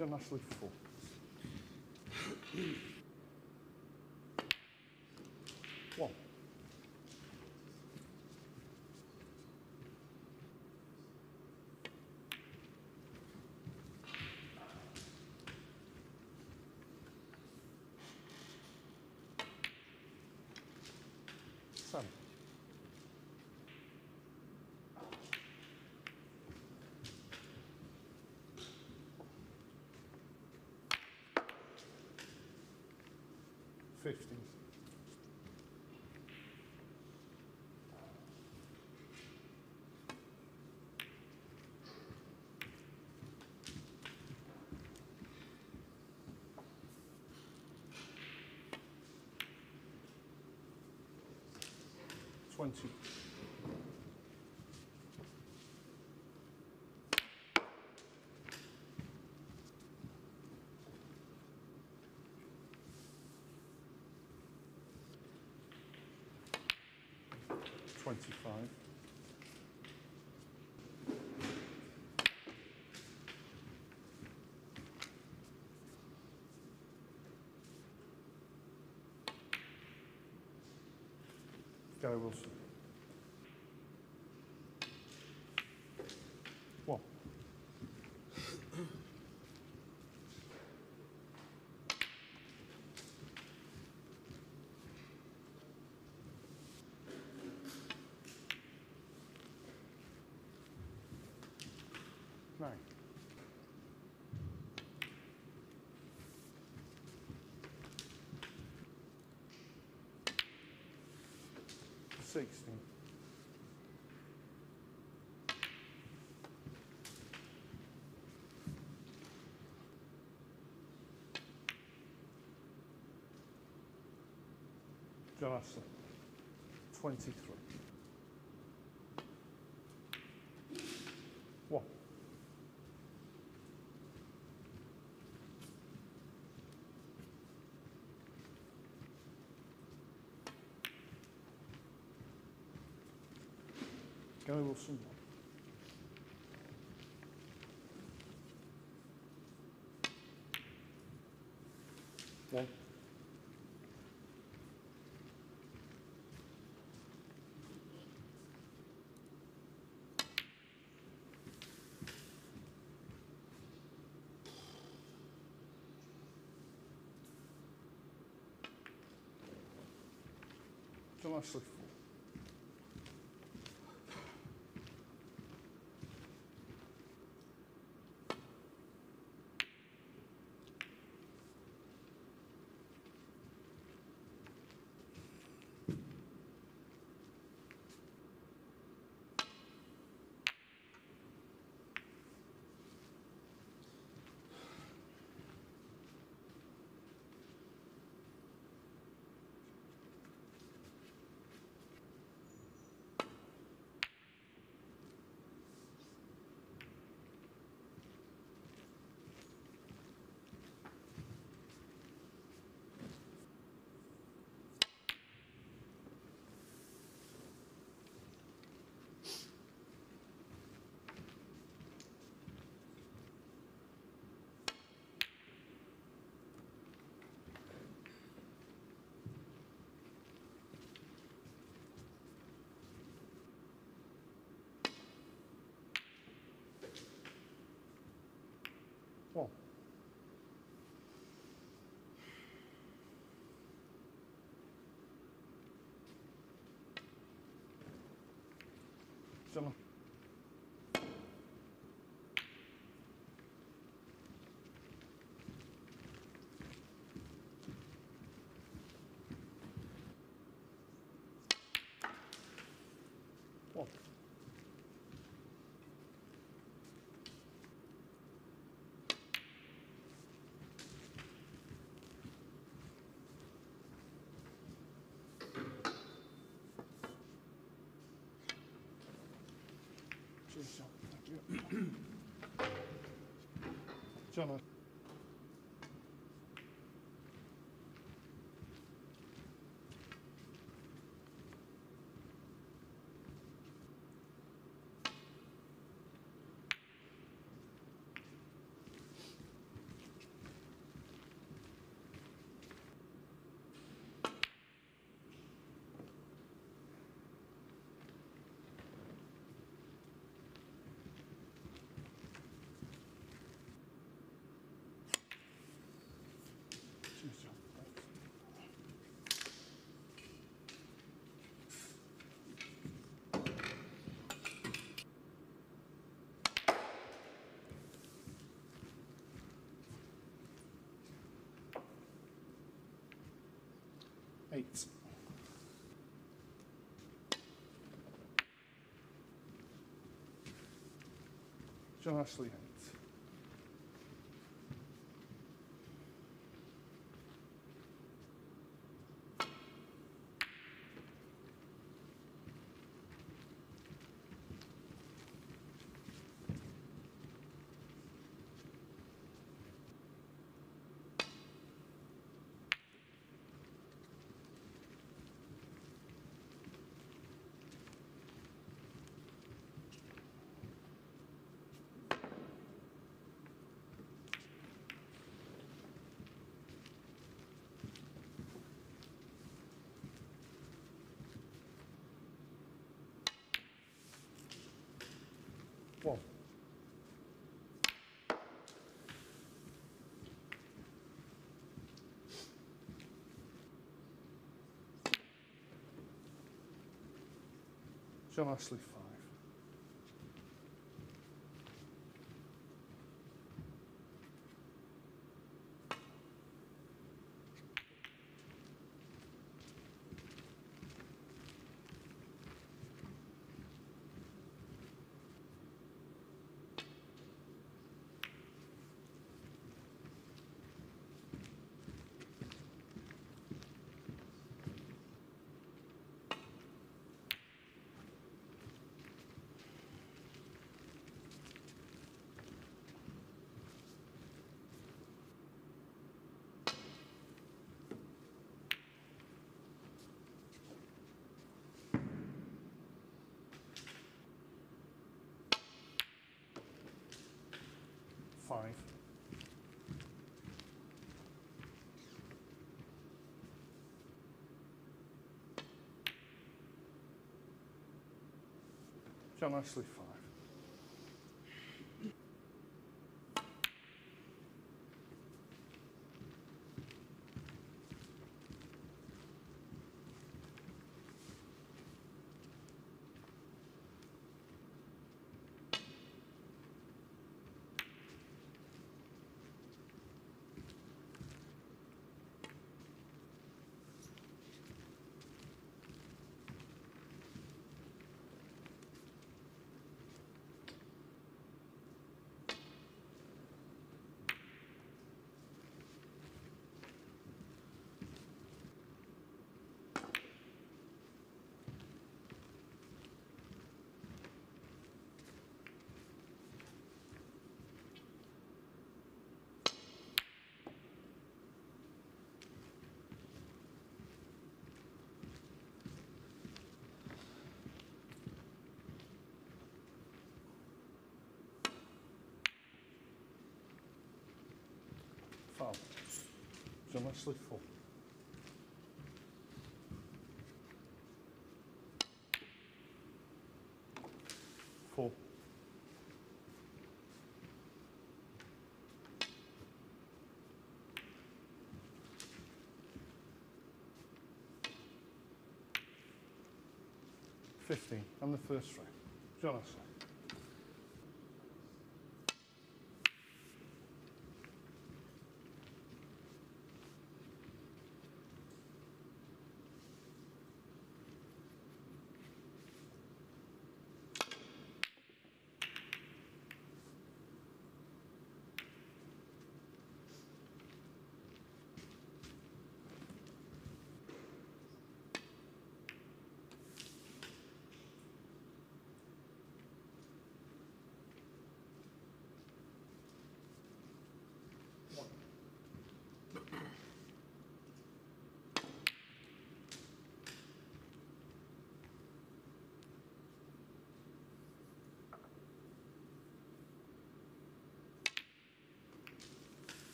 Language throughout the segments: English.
John Astley, four. One. Seven. Fifteen. Twenty. Twenty-five. Gary Wilson. 16. Johnson, 23. Gary Wilson. One. One. John Thank you. John, Eight. John Astley, John Astley, five. John Astley, five. Foul. John Astley, four. Four. Fifteen. I'm the first frame. John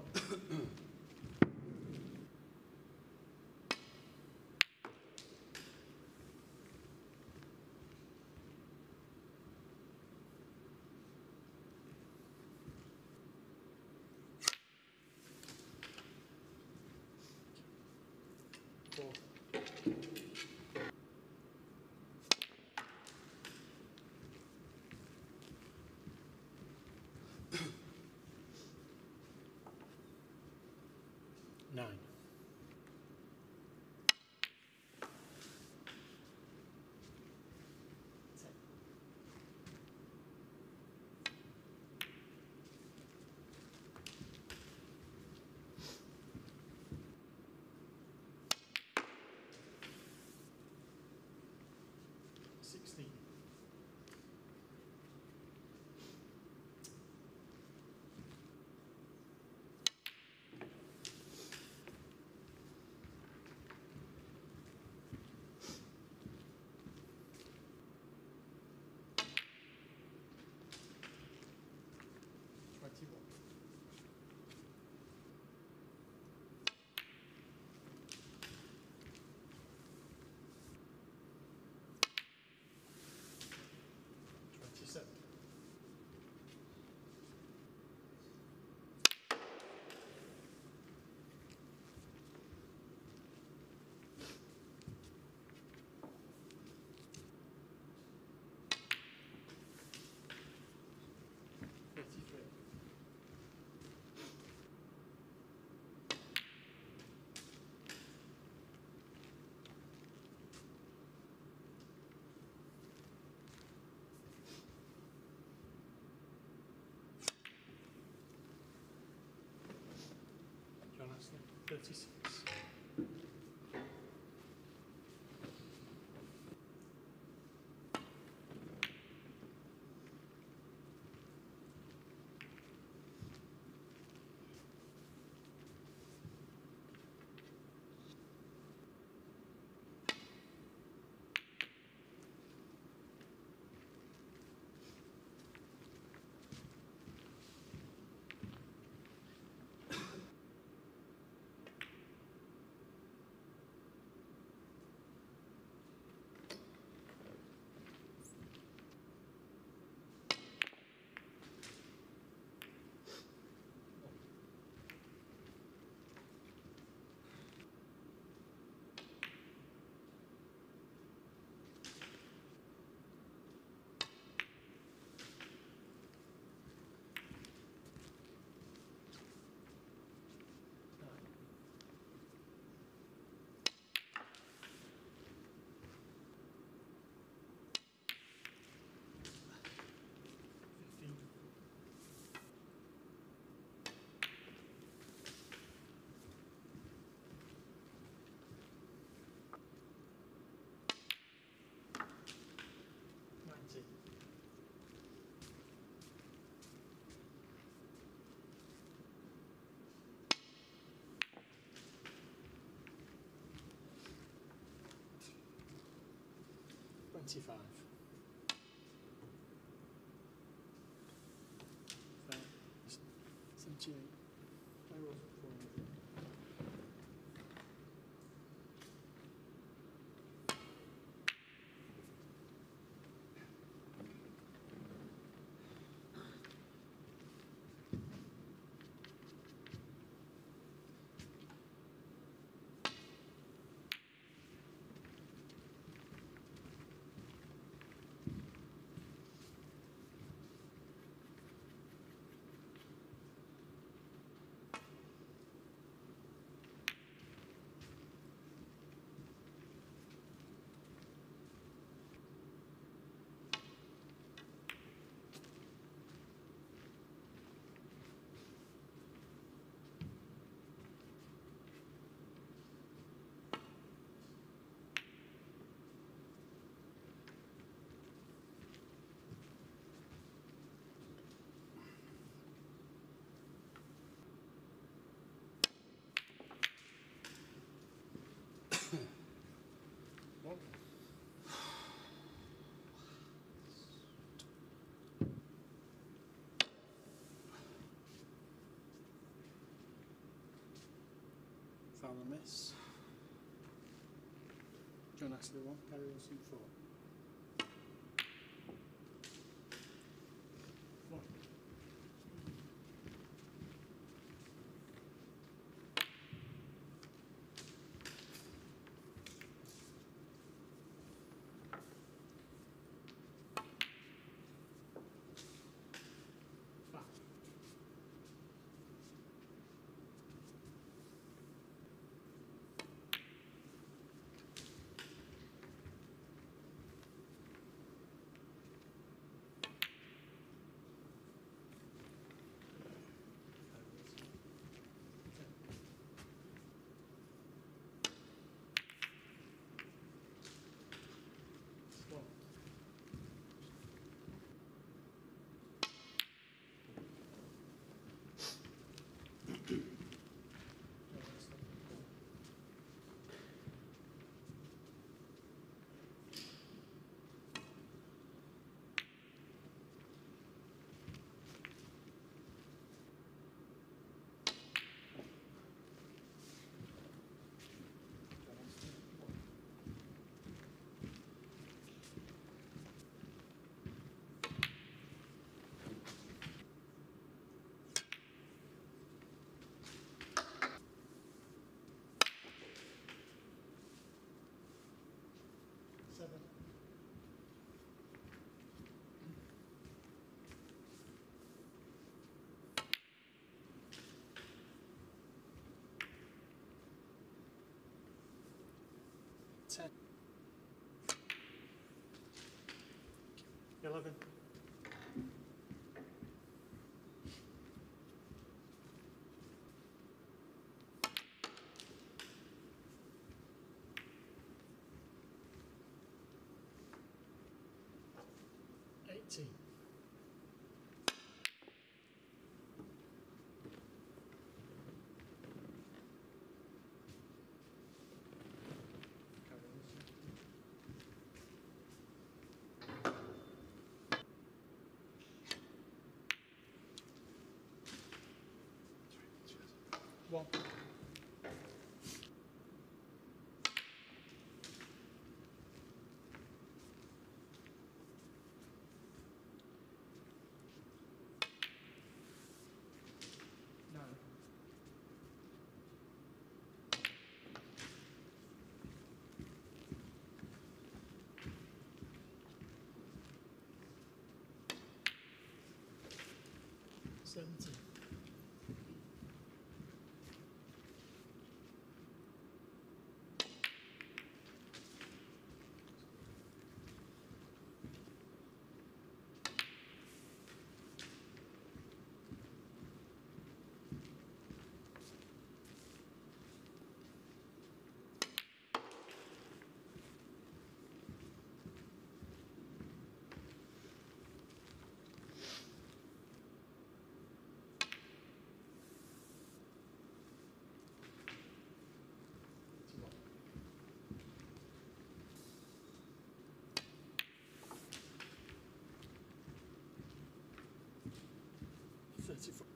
Miller. Astley, Twenty-five. Seventy-eight. I thalamus. John Astley 1, on Wilson 4. Eleven. Eighteen. Gary Wilson. One. Nine. Seventeen. Thirty-four.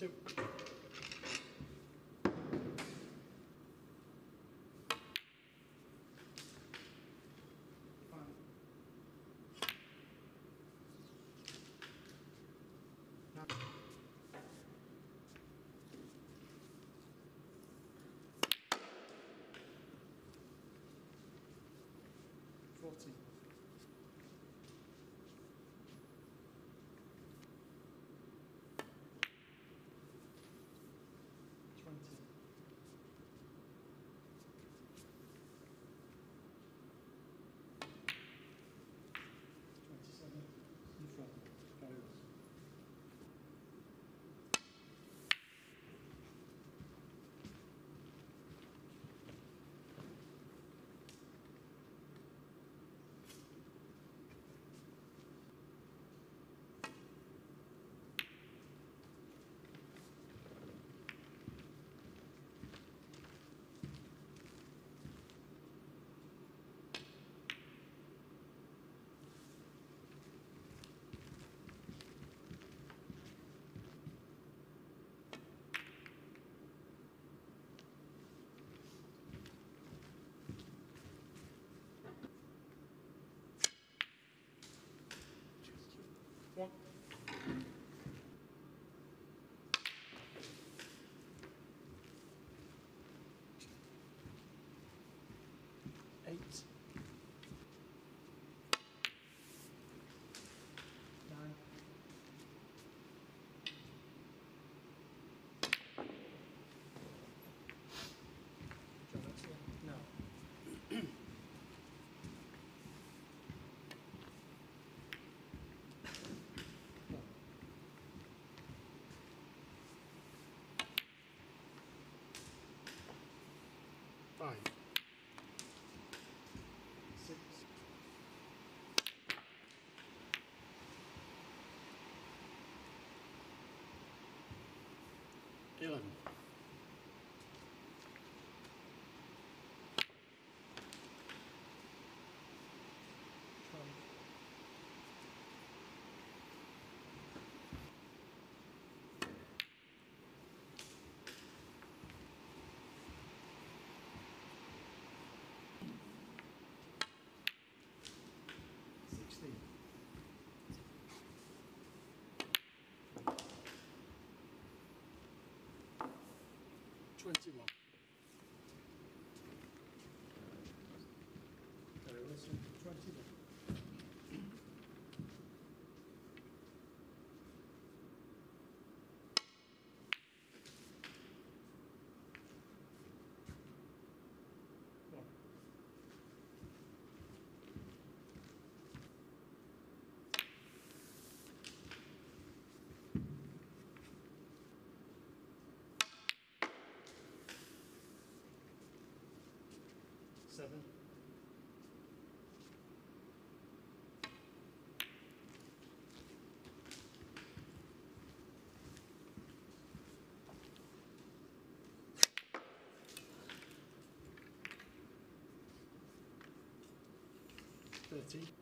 Two. Five. Fourteen. Five. Six. Eleven. 21. Seven. Thirty.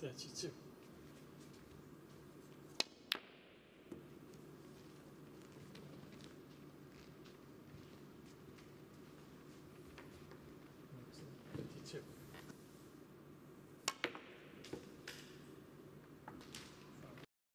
再去这。